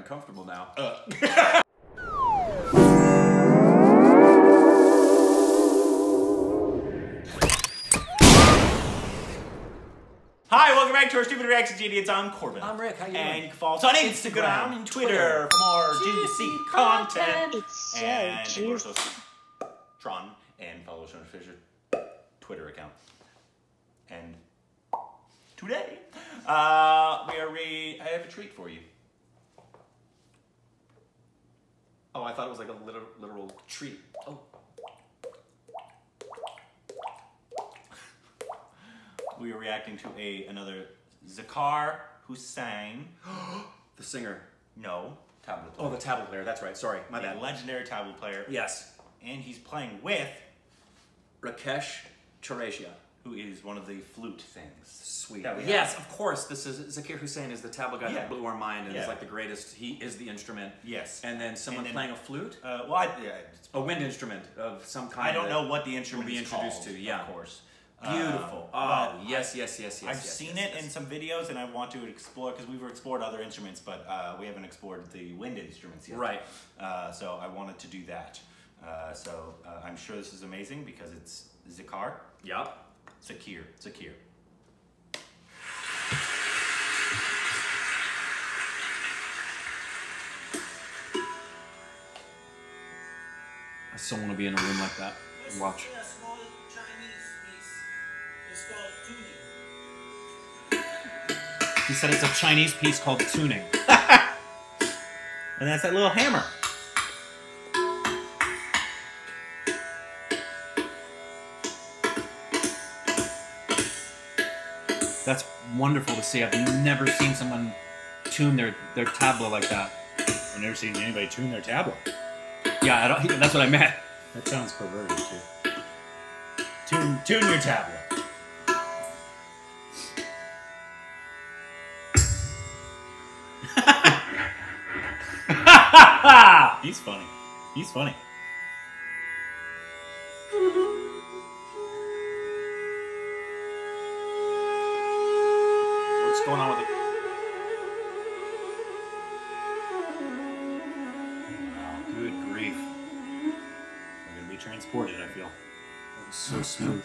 uncomfortable now. Hi, welcome back to our Stupid Reactions Idiots. I'm Korbin. I'm Rick, how you And doing? you can follow us on Instagram and Twitter for more juicy content. It's so and of course, juicy. us, Tron and follow us on Fisher Twitter account. And today, uh, we are re. I have a treat for you. Oh, I thought it was like a literal, literal treat. Oh, We are reacting to a another Zakar Hussain. the singer. No, tabla player. Oh, the tabla player. That's right. Sorry, my a bad. legendary tabla player. Yes, And he's playing with Rakesh Chaurasia. Who is one of the flute things. Sweet. that we Yes, of course. This is Zakir Hussain is the tabla guy Yeah. that blew our mind and Yeah. is like the greatest. He is the instrument. Yes. And then someone then- playing a flute, Uh, well, I, yeah, a wind instrument of some kind. I don't know what the instrument we'll be introduced called, to. Yeah, of course. Beautiful. Uh, oh, yes, yes, yes, yes. I've yes, seen yes, it yes. in some videos, and I want to explore because we've explored other instruments, but uh, we haven't explored the wind instruments yet. Right. Uh, so I wanted to do that. Uh, so uh, I'm sure this is amazing because it's Zakar, Yep. Zakir, Zakir. I still want to be in a room like that and watch. A small Chinese piece. It's called tuning. He said it's a Chinese piece called tuning. And that's that little hammer. Wonderful to see. I've never seen someone tune their, their tabla like that. I've never seen anybody tune their tablet. Yeah, I don't, that's what I meant. That sounds perverted too. Tune, tune your tablet. He's funny. He's funny. What's going on with it? Good grief. We're gonna be transported. I feel. That was so smooth.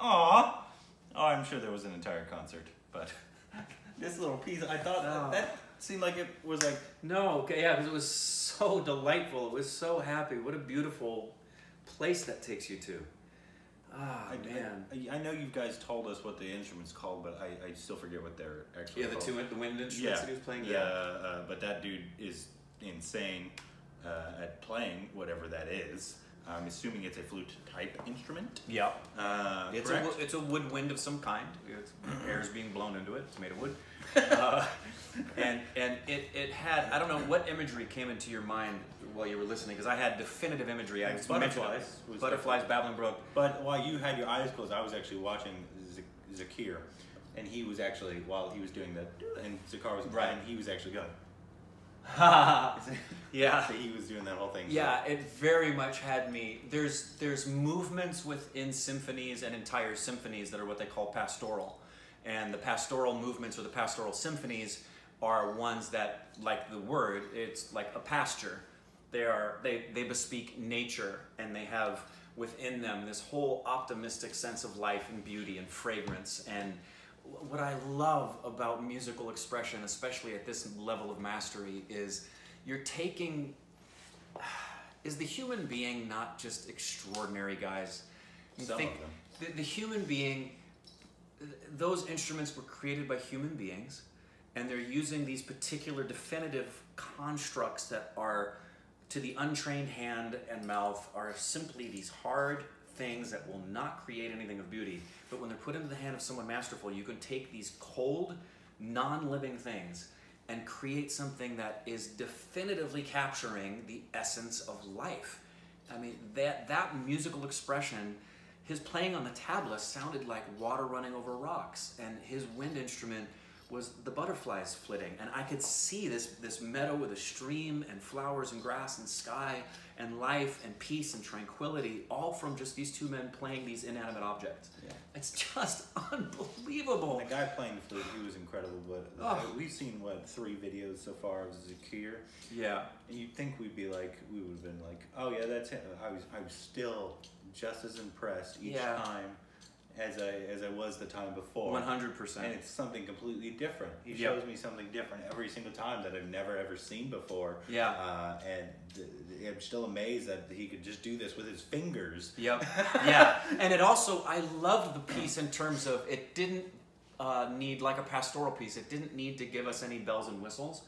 Aw. Oh, I'm sure there was an entire concert, but this little piece, I thought Oh. that, that seemed like it was like No, okay, yeah, because it was so delightful. It was so happy. What a beautiful place that takes you to. Ah, I, man. I, I know you guys told us what the instrument's called, but I, I still forget what they're actually Yeah, the called. two the wind instruments yeah, that he was playing. Yeah, uh, but that dude is insane uh, at playing whatever that is. I'm assuming it's a flute type instrument. Yeah. Uh, It's a, correct? wo- it's a woodwind of some kind. It's, air's being blown into it. It's made of wood. Uh, and and it, it had, I don't know what imagery came into your mind while you were listening, because I had definitive imagery. I Butterflies was Butterflies, Babbling Brook. But while you had your eyes closed, I was actually watching Z- Zakir, and he was actually while he was doing that, and Zakar was Right. and he was actually going. yeah. So he was doing that whole thing. so- Yeah, it very much had me. There's there's movements within symphonies and entire symphonies that are what they call pastoral, and the pastoral movements or the pastoral symphonies are ones that, like the word, it's like a pasture. They are they they bespeak nature and they have within them this whole optimistic sense of life and beauty and fragrance and what I love about musical expression, especially at this level of mastery, is you're taking is the human being not just extraordinary, guys? You Some think of them. The, the human being, those instruments were created by human beings, and they're using these particular definitive constructs that are, to the untrained hand and mouth, are simply these hard things that will not create anything of beauty. But when they're put into the hand of someone masterful, you can take these cold, non living things and create something that is definitively capturing the essence of life. I mean, that, that musical expression, his playing on the tabla sounded like water running over rocks, and his wind instrument was the butterflies flitting. And I could see this, this meadow with a stream and flowers and grass and sky and life and peace and tranquility, all from just these two men playing these inanimate objects. Yeah. It's just unbelievable. The guy playing the flute, he was incredible. But Oh. we've seen what three videos so far of Zakir, Yeah. and you'd think we'd be like, we would have been like, oh yeah, that's him. I was, I was still just as impressed each Yeah. time as I as I was the time before. One hundred And percent. And it's something completely different. He Yep. shows me something different every single time that I've never ever seen before. Yeah. Uh, and th- th- I'm still amazed that he could just do this with his fingers. Yep. Yeah. And it also, I loved the piece in terms of it didn't uh, need, like a pastoral piece, it didn't need to give us any bells and whistles.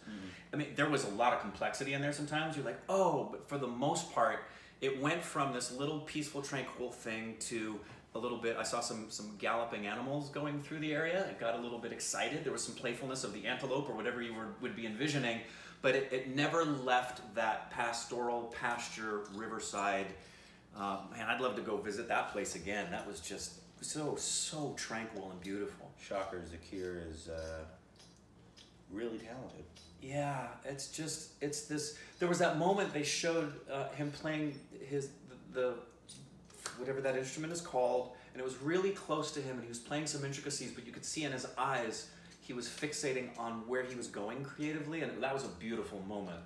I mean, there was a lot of complexity in there sometimes. You're like, oh, but for the most part, it went from this little peaceful, tranquil thing to a little bit. I saw some some galloping animals going through the area. It got a little bit excited. There was some playfulness of the antelope or whatever you were, would be envisioning, but it, it never left that pastoral pasture riverside. Uh, man, I'd love to go visit that place again. That was just so so tranquil and beautiful. Shocker, Zakir is uh, really talented. Yeah, it's just it's this. There was that moment they showed uh, him playing his the, the whatever that instrument is called, and it was really close to him, and he was playing some intricacies, but you could see in his eyes he was fixating on where he was going creatively, and that was a beautiful moment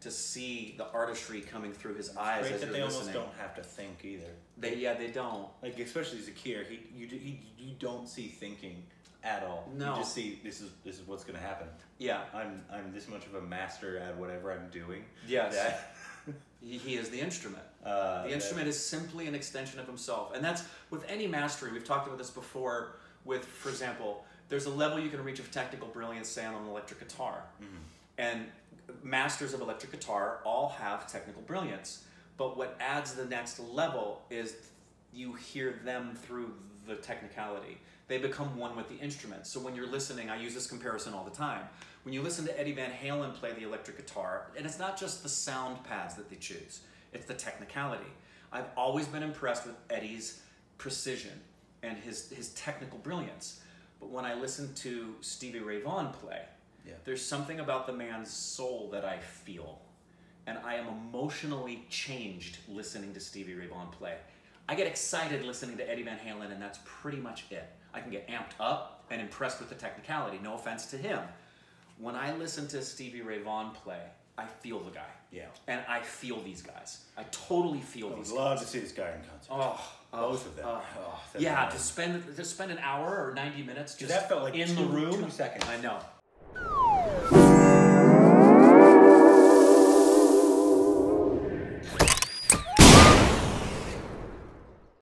to see the artistry coming through his eyes Great as that they listening. almost don't have to think either. They yeah, they don't. Like especially kid, he you he, you don't see thinking at all. No. You just see this is this is what's gonna happen. Yeah, I'm I'm this much of a master at whatever I'm doing. Yes. That, he, he is the instrument. uh, The instrument is simply an extension of himself. And that's with any mastery. We've talked about this before with, for example, there's a level you can reach of technical brilliance, say, on an electric guitar. And masters of electric guitar all have technical brilliance. But what adds the next level is you hear them through the technicality. They become one with the instrument. So when you're listening, I use this comparison all the time. When you listen to Eddie Van Halen play the electric guitar, and it's not just the sound pads that they choose, it's the technicality. I've always been impressed with Eddie's precision and his, his technical brilliance. But when I listen to Stevie Ray Vaughan play, Yeah. there's something about the man's soul that I feel. And I am emotionally changed listening to Stevie Ray Vaughan play. I get excited listening to Eddie Van Halen, and that's pretty much it. I can get amped up and impressed with the technicality, no offense to him. When I listen to Stevie Ray Vaughan play, I feel the guy. Yeah. And I feel these guys. I totally feel I would these love guys. to see this guy in concert. Oh, oh, Both of them. oh. Oh, yeah, be to spend to spend an hour or ninety minutes just that felt like in two- the room. two seconds. I know.